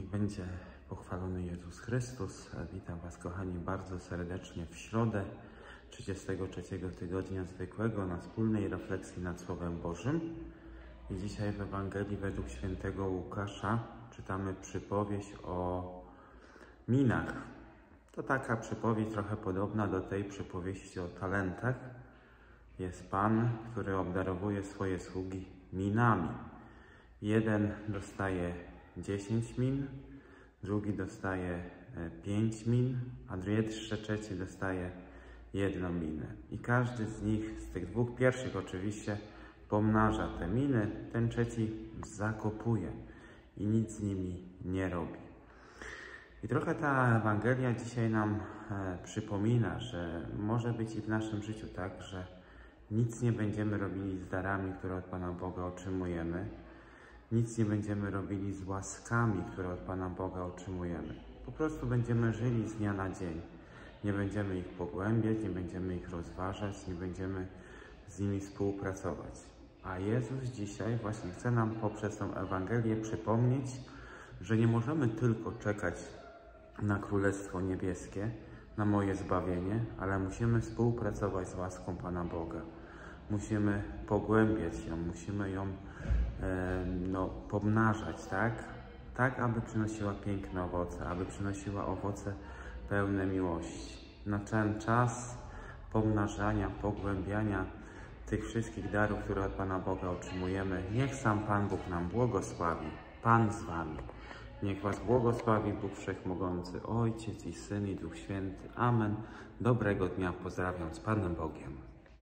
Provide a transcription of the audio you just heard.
będzie pochwalony Jezus Chrystus. Witam Was, kochani, bardzo serdecznie w środę 33 tygodnia zwykłego na wspólnej refleksji nad Słowem Bożym. I dzisiaj w Ewangelii według świętego Łukasza czytamy przypowieść o minach. To taka przypowieść trochę podobna do tej przypowieści o talentach. Jest Pan, który obdarowuje swoje sługi minami. Jeden dostaje 10 min, drugi dostaje 5 min, a jeszcze trzeci dostaje jedną minę. I każdy z nich, z tych dwóch pierwszych oczywiście, pomnaża te miny, ten trzeci zakopuje i nic z nimi nie robi. I trochę ta Ewangelia dzisiaj nam e, przypomina, że może być i w naszym życiu tak, że nic nie będziemy robili z darami, które od Pana Boga otrzymujemy, nic nie będziemy robili z łaskami, które od Pana Boga otrzymujemy. Po prostu będziemy żyli z dnia na dzień. Nie będziemy ich pogłębiać, nie będziemy ich rozważać, nie będziemy z nimi współpracować. A Jezus dzisiaj właśnie chce nam poprzez tę Ewangelię przypomnieć, że nie możemy tylko czekać na Królestwo Niebieskie, na moje zbawienie, ale musimy współpracować z łaską Pana Boga. Musimy pogłębiać ją, musimy ją no, pomnażać, tak? Tak, aby przynosiła piękne owoce, aby przynosiła owoce pełne miłości. Na ten czas pomnażania, pogłębiania tych wszystkich darów, które od Pana Boga otrzymujemy, niech sam Pan Bóg nam błogosławi. Pan z Wami. Niech Was błogosławi Bóg Wszechmogący, Ojciec i Syn i Duch Święty. Amen. Dobrego dnia pozdrawiam z Panem Bogiem.